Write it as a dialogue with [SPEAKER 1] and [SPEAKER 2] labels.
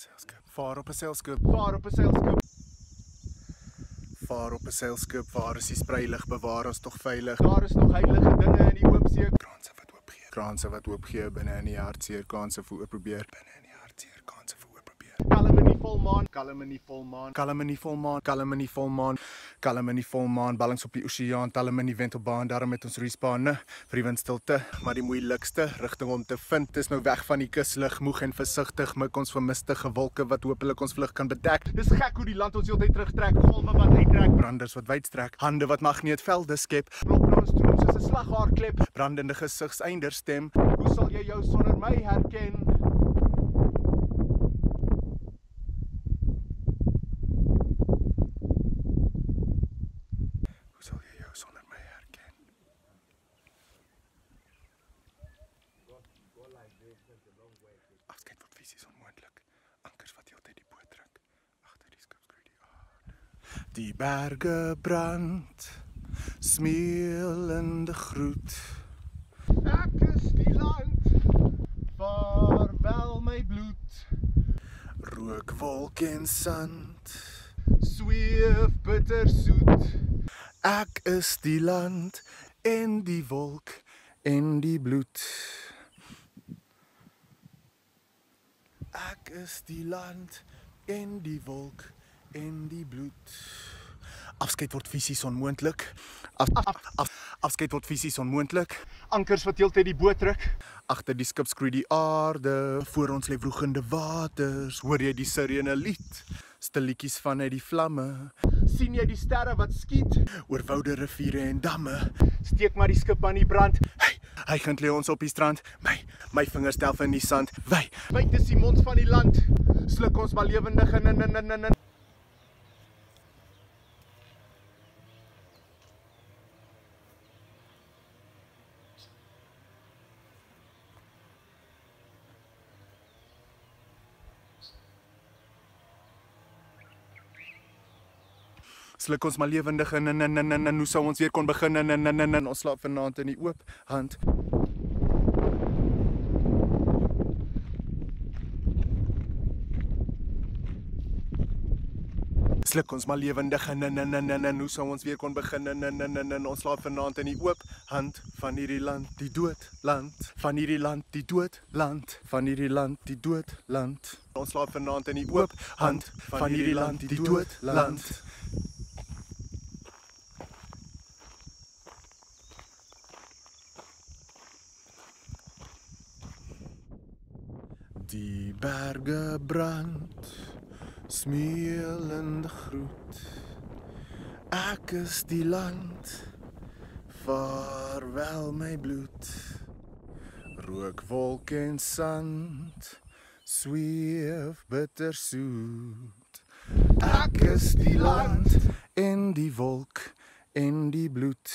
[SPEAKER 1] seilskip. Vaar op 'n seilskip.
[SPEAKER 2] Vaar op 'n seilskip.
[SPEAKER 1] Vaar op 'n seilskip. Waar is die spreilig? Bewaar ons tog veilig.
[SPEAKER 2] Daar is nog heilige dinge in die oop see.
[SPEAKER 1] Kranse wat oop gee. Kranse wat oop gee binne in die hartseer. Kanse vir oop probeer binne in die hartseer. Kanse vir oop probeer.
[SPEAKER 2] Kalm volmaan, kalm in die volmaan.
[SPEAKER 1] Kalm in die volmaan, kalm in die volmaan, kalm in die volmaan, ballings op die oseaan, talm in die wentelbaan, daarom het ons roeispane vir die windstilte, maar die moeilikste rigting om te vind is nou weg van die kuslig, moeg en versigtig, mik ons vir mistige wolke wat hopelik ons vlug kan bedek.
[SPEAKER 2] Dis gek hoe die land ons heeltyd terugtrek, golwe wat uittrek,
[SPEAKER 1] Branders wat wydstrek, hande wat magneetvelde skep,
[SPEAKER 2] klop na ons toe soos 'n slaghaarklep.
[SPEAKER 1] brandende gesigseinders stem.
[SPEAKER 2] Hoe sal jy jou sonder my herken?
[SPEAKER 1] Hoe sal jy jou sonder my herken? Word fisies onmoontlik. Ankers wat heeltyd die boot druk. Agter die skipskroei die aarde. Die berge brand. Smeelende groet.
[SPEAKER 2] Ek is die land. Vaarwel my bloed.
[SPEAKER 1] Rookwolk en sand.
[SPEAKER 2] Sweef bitter soet.
[SPEAKER 1] Ek is die land en die wolk en die bloed. Ek is die land en die wolk en die bloed. Afskeid word fisies onmoontlik. Af, af, af, afskeid word fisies onmoontlik.
[SPEAKER 2] Ankers wat heeltyd die boot druk.
[SPEAKER 1] Agter die skip skroei die aarde, voor ons lê vloegende waters. Hoor jy die sirene lied? Stilletjies vanuit die vlamme,
[SPEAKER 2] sien jy die sterre wat skiet?
[SPEAKER 1] oor woude riviere en damme.
[SPEAKER 2] Steek maar die skip aan die brand.
[SPEAKER 1] Hey, hy gaan lê ons op die strand. My my vingers delf in die sand. Wy,
[SPEAKER 2] Byt is die mond van die land. Sluk ons maar lewendig in in in in in.
[SPEAKER 1] Sluk ons maar lewendig in en en en en hoe sou ons weer kon begin en en en en ons slaap vanaand in die oop hand. Sluk ons maar lewendig in en en en en hoe sou ons weer kon begin en en en en ons slaap vanaand in die oop hand van hierdie land, die dood land, van hierdie land, die dood land, van hierdie land, die dood land. Ons slaap vanaand in die oop hand van hierdie land, die dood land. Die berge brand, smeelende groet. Ek is die land, vaarwel my bloed. Rookwolk en sand, sweef bitter soet. Ek is die land en die wolk en die bloed.